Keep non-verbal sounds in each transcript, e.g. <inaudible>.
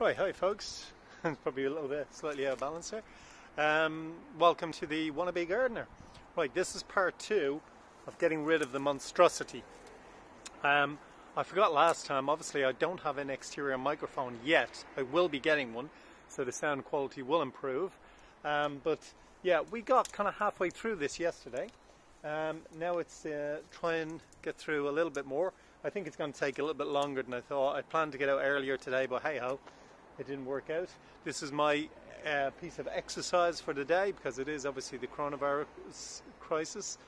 Right, hi folks. <laughs> it's probably a little bit slightly out of balance here. Um, welcome to the Wannabe Gardener. Right, this is part two of getting rid of the monstrosity. Um, I forgot last time, obviously I don't have an exterior microphone yet. I will be getting one, so the sound quality will improve. Um, but yeah, we got kind of halfway through this yesterday. Um, now it's uh, try and get through a little bit more. I think it's going to take a little bit longer than I thought. I planned to get out earlier today, but hey ho, it didn't work out. This is my uh, piece of exercise for the day because it is obviously the coronavirus crisis,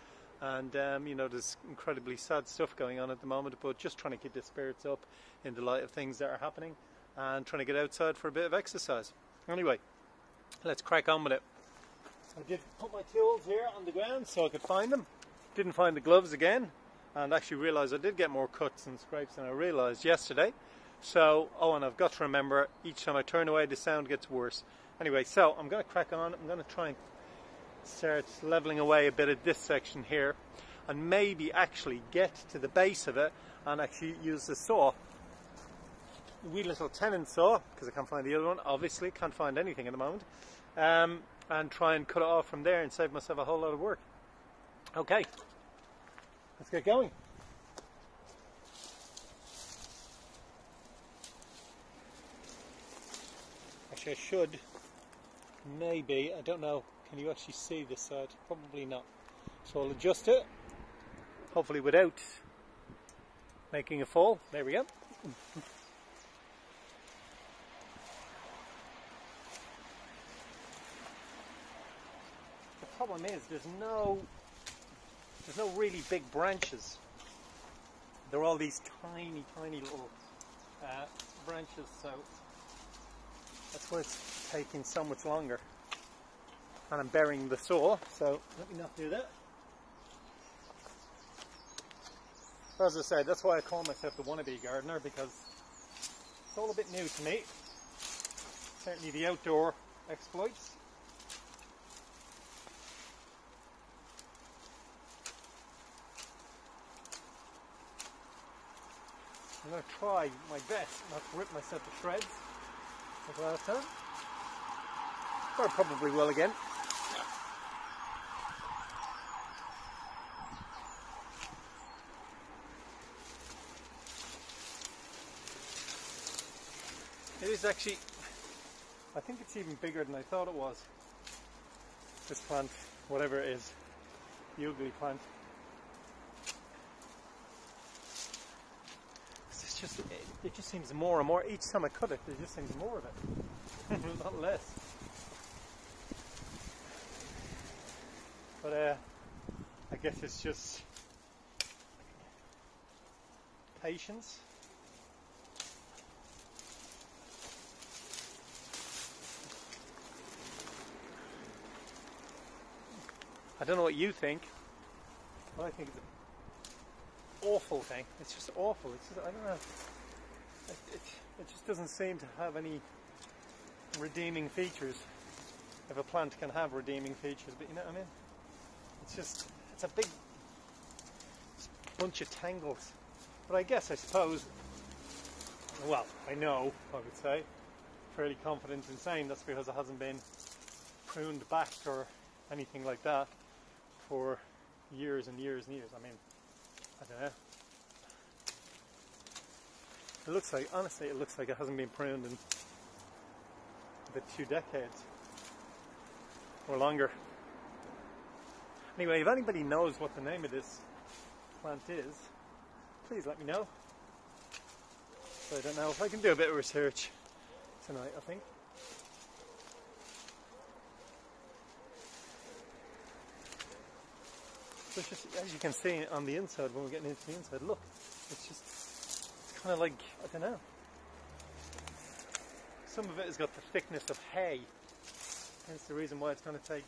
and um, you know there's incredibly sad stuff going on at the moment. But just trying to keep the spirits up in the light of things that are happening, and trying to get outside for a bit of exercise. Anyway, let's crack on with it. I did put my tools here on the ground so I could find them. Didn't find the gloves again, and actually realised I did get more cuts and scrapes than I realised yesterday. So, oh, and I've got to remember each time I turn away, the sound gets worse. Anyway, so I'm going to crack on. I'm going to try and start leveling away a bit of this section here, and maybe actually get to the base of it and actually use the saw. Wee little tenon saw, because I can't find the other one, obviously, can't find anything at the moment, um, and try and cut it off from there and save myself a whole lot of work. Okay, let's get going. Actually, I should, maybe, I don't know, can you actually see this side? Probably not. So I'll adjust it, hopefully without making a fall. There we go. the problem is there's no there's no really big branches. There are all these tiny, tiny little uh, branches, so that's why it's taking so much longer. And I'm burying the saw, so let me not do that. As I said, that's why I call myself the wannabe gardener because it's all a bit new to me. Certainly the outdoor exploits. I'm going to try my best not to rip myself to shreds like last time. Or probably will again. It is actually, I think it's even bigger than I thought it was. This plant, whatever it is, the ugly plant. It's just, it just seems more and more, each time I cut it, there just seems more of it, <laughs> not less. But uh, I guess it's just patience. I don't know what you think, but I think awful thing. It's just awful. It's just, I don't know. It, it, it just doesn't seem to have any redeeming features. If a plant can have redeeming features, but you know what I mean? It's just, it's a big bunch of tangles. But I guess, I suppose, well, I know, I would say, fairly confident in saying that's because it hasn't been pruned back or anything like that for years and years and years. I mean, I don't know. It looks like, honestly, it looks like it hasn't been pruned in about two decades or longer. Anyway, if anybody knows what the name of this plant is, please let me know. So I don't know if I can do a bit of research tonight, I think. Just, as you can see on the inside, when we're getting into the inside, look, it's just, it's kind of like, I don't know. Some of it has got the thickness of hay. Hence the reason why it's going to take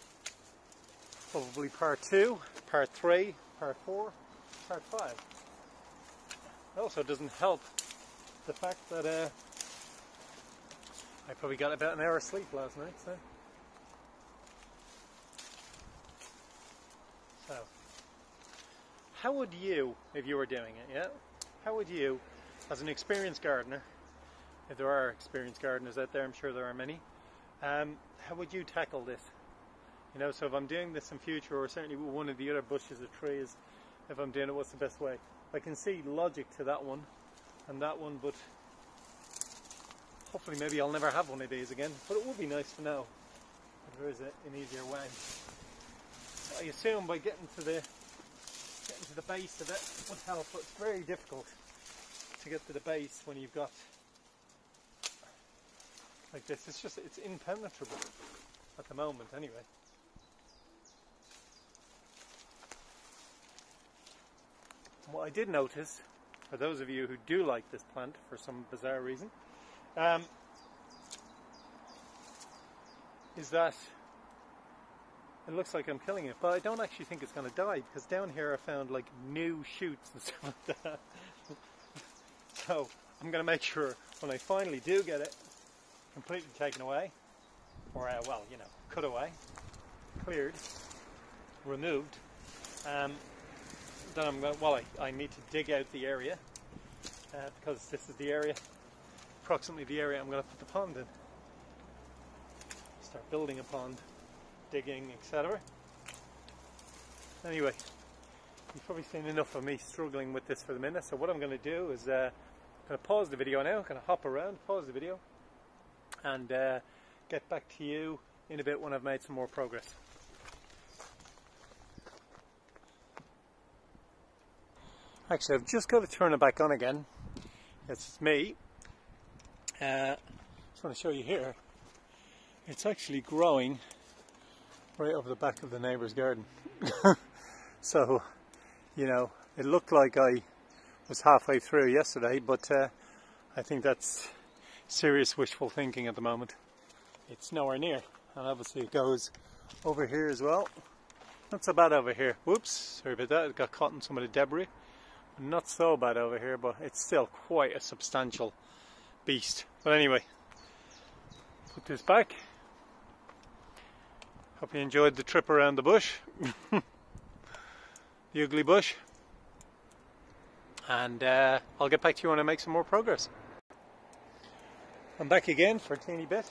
probably part two, part three, part four, part five. It also doesn't help the fact that uh, I probably got about an hour of sleep last night, so. So, how would you, if you were doing it, yeah? How would you, as an experienced gardener, if there are experienced gardeners out there, I'm sure there are many. Um, how would you tackle this? You know, so if I'm doing this in future, or certainly with one of the other bushes or trees, if I'm doing it, what's the best way? I can see logic to that one and that one, but hopefully maybe I'll never have one of these again. But it would be nice to know if there is a, an easier way. So I assume by getting to the getting to the base of it would help, but it's very difficult to get to the base when you've got like this. It's just it's impenetrable at the moment anyway. what I did notice, for those of you who do like this plant for some bizarre reason, um, is that it looks like I'm killing it, but I don't actually think it's going to die because down here I found like new shoots and <laughs> stuff like that. so I'm going to make sure when I finally do get it completely taken away, or uh, well, you know, cut away, cleared, removed, um, then I'm going, well, I, I need to dig out the area uh, because this is the area, approximately the area I'm going to put the pond in. Start building a pond, digging, etc. Anyway, you've probably seen enough of me struggling with this for the minute, so what I'm going to do is uh, going to pause the video now, going to hop around, pause the video, and uh, get back to you in a bit when I've made some more progress. Actually, I've just got to turn it back on again. It's me. Uh, just want to show you here. It's actually growing right over the back of the neighbour's garden. <laughs> so, you know, it looked like I was halfway through yesterday, but uh, I think that's serious wishful thinking at the moment. It's nowhere near, and obviously it goes over here as well. Not so bad over here. Whoops, sorry about that. It got caught in some of the debris. Not so bad over here, but it's still quite a substantial beast. But anyway, put this back. Hope you enjoyed the trip around the bush. <laughs> the ugly bush. And uh, I'll get back to you when I make some more progress. I'm back again for a teeny bit.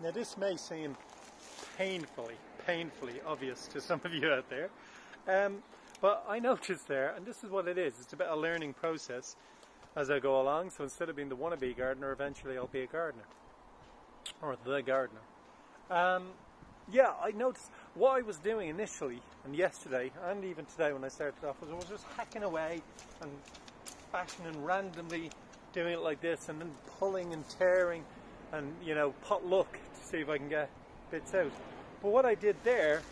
Now this may seem painfully, painfully obvious to some of you out there. Um, but I noticed there, and this is what it is, it's a bit of a learning process as I go along. So instead of being the wannabe gardener, eventually I'll be a gardener. Or the gardener. Um, yeah, I noticed what I was doing initially, and yesterday, and even today when I started off, was I was just hacking away and bashing and randomly doing it like this, and then pulling and tearing, and you know, pot luck to see if I can get bits out. But what I did there,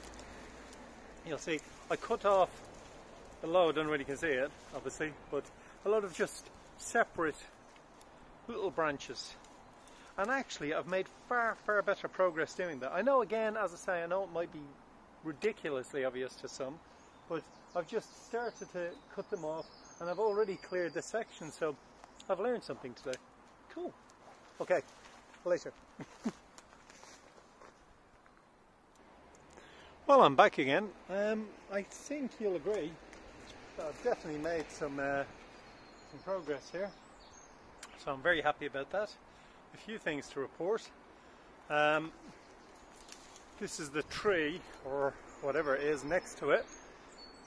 you'll see, I cut off below, I don't really can see it, obviously, but a lot of just separate little branches. And actually, I've made far, far better progress doing that. I know, again, as I say, I know it might be ridiculously obvious to some, but I've just started to cut them off, and I've already cleared this section, so I've learned something today. Cool. Okay, later. <laughs> well, I'm back again. Um, I think you'll agree so I've definitely made some, uh, some progress here. So I'm very happy about that. A few things to report. Um, this is the tree, or whatever it is next to it.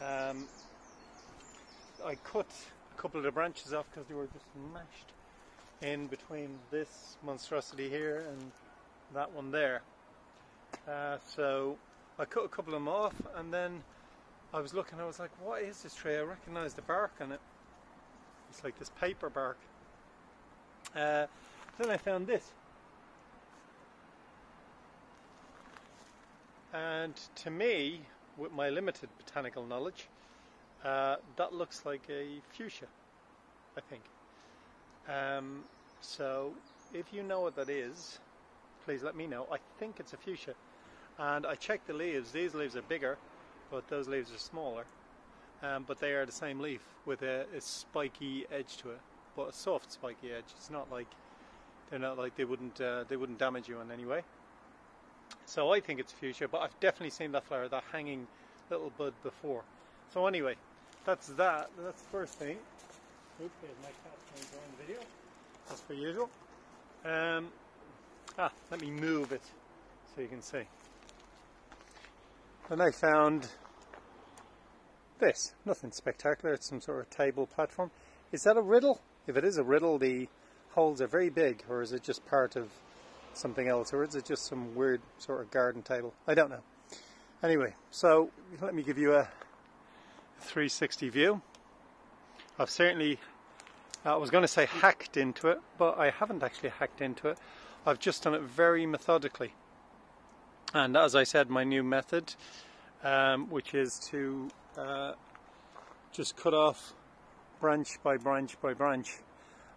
Um, I cut a couple of the branches off because they were just mashed in between this monstrosity here and that one there. Uh, so I cut a couple of them off and then I was looking, I was like, what is this tree? I recognise the bark on it. It's like this paper bark. Uh, then I found this. And to me, with my limited botanical knowledge, uh, that looks like a fuchsia, I think. Um, so if you know what that is, please let me know. I think it's a fuchsia. And I checked the leaves. These leaves are bigger but those leaves are smaller. Um, but they are the same leaf with a, a, spiky edge to it, but a soft spiky edge. It's not like they're not like they wouldn't uh, they wouldn't damage you in any way. So I think it's fuchsia, but I've definitely seen that flower, that hanging little bud before. So anyway, that's that. That's the first thing. Oops, my cat enjoying the video. As per usual. Um, ah, let me move it so you can see. And I found this. Nothing spectacular. It's some sort of table platform. Is that a riddle? If it is a riddle, the holes are very big, or is it just part of something else, or is it just some weird sort of garden table? I don't know. Anyway, so let me give you a 360 view. I've certainly, I was going to say hacked into it, but I haven't actually hacked into it. I've just done it very methodically. And as I said, my new method, um, which is to uh, just cut off branch by branch by branch,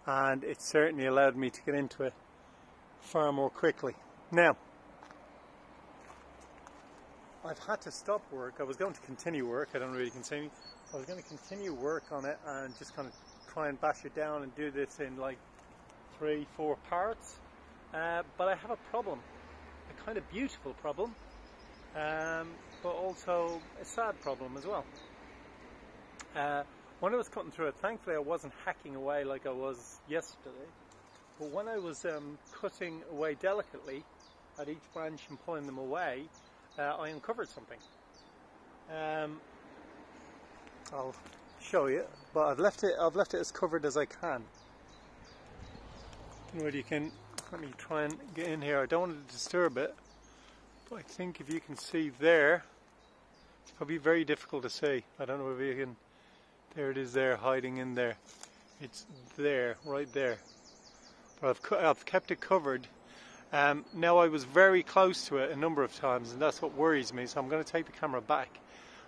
and it certainly allowed me to get into it far more quickly. Now, I've had to stop work. I was going to continue work. I don't really continue. I was going to continue work on it and just kind of try and bash it down and do this in like three, four parts. Uh, but I have a problem, a kind of beautiful problem, um, but also a sad problem as well. Uh, when I was cutting through it, thankfully I wasn't hacking away like I was yesterday. But when I was um, cutting away delicately at each branch and pulling them away, uh, I uncovered something. Um, I'll show you, but I've left it. I've left it as covered as I can. Where you can let me try and get in here. I don't want to disturb it, but I think if you can see there, it's probably very difficult to see. I don't know if you can. There it is, there hiding in there. It's there, right there. But I've, I've kept it covered um, now I was very close to it a number of times and that's what worries me so I'm going to take the camera back.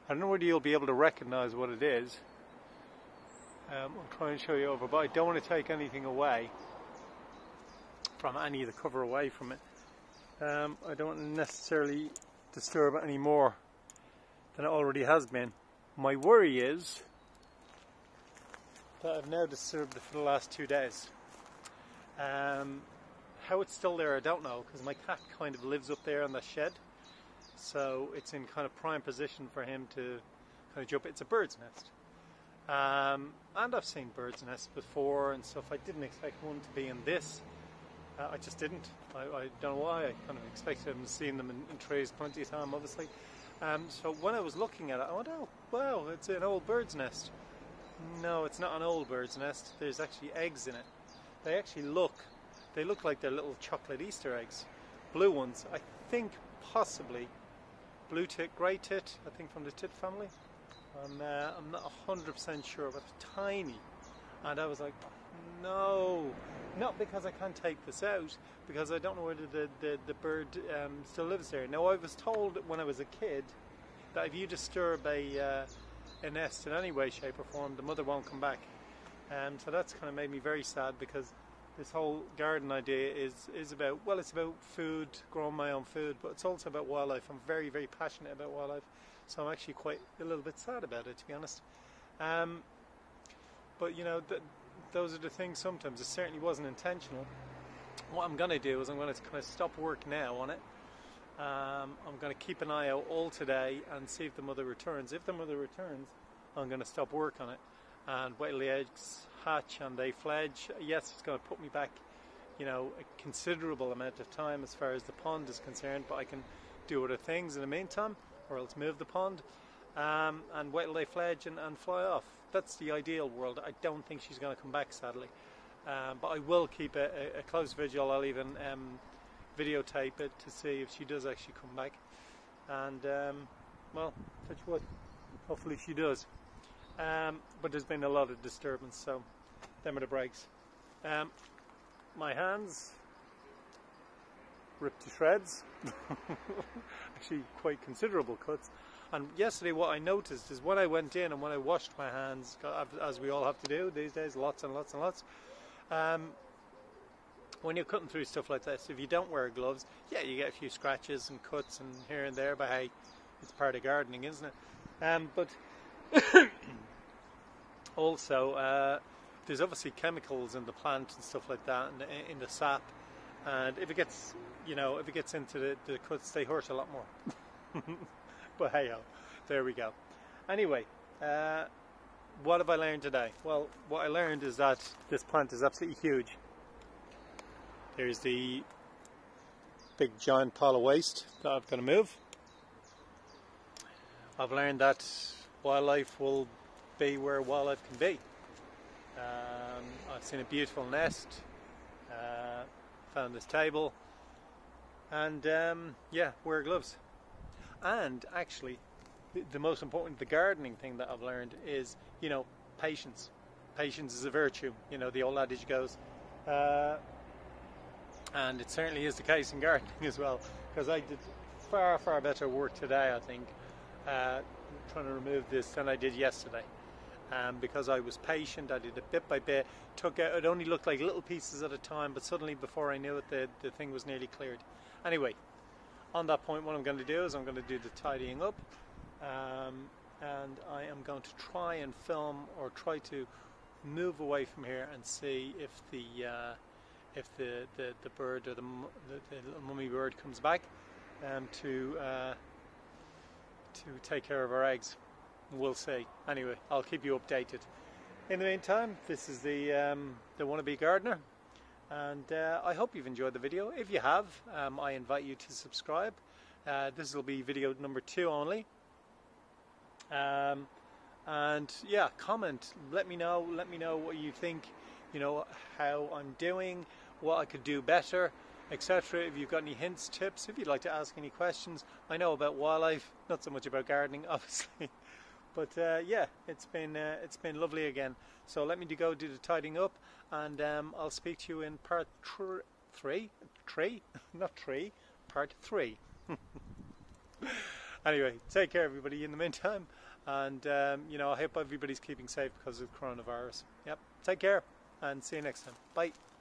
I don't know whether you'll be able to recognize what it is. Um, I'll try and show you over but I don't want to take anything away from any of the cover away from it. Um, I don't want necessarily disturb it any more than it already has been. My worry is that I've now disturbed for the last two days. Um, how it's still there, I don't know, because my cat kind of lives up there in the shed. So it's in kind of prime position for him to kind of jump. It's a bird's nest. Um, and I've seen bird's nests before and stuff. I didn't expect one to be in this. Uh, I just didn't. I, I, don't know why. I kind of expected them seeing them in, in trees plenty of time, obviously. Um, so when I was looking at it, I went, oh, wow, it's an old bird's nest. No, it's not an old bird's nest. There's actually eggs in it. They actually look they look like they're little chocolate Easter eggs. Blue ones. I think possibly blue tit, grey tit, I think from the tit family. I'm, uh, I'm not 100% sure, but tiny. And I was like, no, not because I can't take this out, because I don't know whether the, the, the bird um, still lives there. Now, I was told when I was a kid that if you disturb a, uh, a nest in any way, shape, or form, the mother won't come back. Um, so that's kind of made me very sad because this whole garden idea is is about well it's about food growing my own food but it's also about wildlife. I'm very very passionate about wildlife so i'm actually quite a little bit sad about it to be honest. Um, but you know th- those are the things sometimes. It certainly wasn't intentional. What i'm going to do is i'm going to kind of stop work now on it um, i'm going to keep an eye out all today and see if the mother returns if the mother returns i'm going to stop work on it and wait till the eggs hatch and they fledge, yes, it's going to put me back, you know, a considerable amount of time as far as the pond is concerned, but I can do other things in the meantime, or else move the pond um, and wait till they fledge and, and, fly off. That's the ideal world. I don't think she's going to come back, sadly. Um, but I will keep a, a, close vigil. I'll even um, videotape it to see if she does actually come back. And, um, well, touch wood. Hopefully she does. Um, but there's been a lot of disturbance, so them are the breaks. Um, my hands ripped to shreds, <laughs> actually quite considerable cuts. And yesterday, what I noticed is when I went in and when I washed my hands, as we all have to do these days, lots and lots and lots. Um, when you're cutting through stuff like this, if you don't wear gloves, yeah, you get a few scratches and cuts and here and there, but hey, it's part of gardening, isn't it? Um, but <coughs> also, uh, there's obviously chemicals in the plant and stuff like that, and in the sap. And if it gets, you know, if it gets into the, the cuts, they hurt a lot more. <laughs> but hey there we go. Anyway, uh, what have I learned today? Well, what I learned is that this plant is absolutely huge. There's the big giant pile of waste that I've got to move. I've learned that wildlife will be where wildlife can be. Um, I've seen a beautiful nest, uh, found this table, and um, yeah, wear gloves. And actually, the, the most important, the gardening thing that I've learned is, you know, patience. Patience is a virtue. You know, the old adage goes. Uh, and it certainly is the case in gardening <laughs> as well, because I did far, far better work today, I think, uh, trying to remove this than I did yesterday. Um, because I was patient, I did it bit by bit, took out, it only looked like little pieces at a time, but suddenly before I knew it, the, the thing was nearly cleared. Anyway, on that point, what I'm going to do is I'm going to do the tidying up, um, and I am going to try and film or try to move away from here and see if the uh, if the, the, the bird or the, the, the mummy bird comes back um, to uh, to take care of our eggs. We'll see. Anyway, I'll keep you updated. In the meantime, this is the um, the wannabe gardener, and uh, I hope you've enjoyed the video. If you have, um, I invite you to subscribe. Uh, this will be video number two only. Um, and yeah, comment. Let me know. Let me know what you think. You know how I'm doing, what I could do better, etc. If you've got any hints, tips, if you'd like to ask any questions. I know about wildlife, not so much about gardening, <laughs> obviously. But uh, yeah, it's been uh, it's been lovely again. So let me go do the tidying up, and um, I'll speak to you in part tr- three, three, <laughs> not three, part three. <laughs> anyway, take care, everybody. In the meantime, and um, you know, I hope everybody's keeping safe because of coronavirus. Yep, take care, and see you next time. Bye.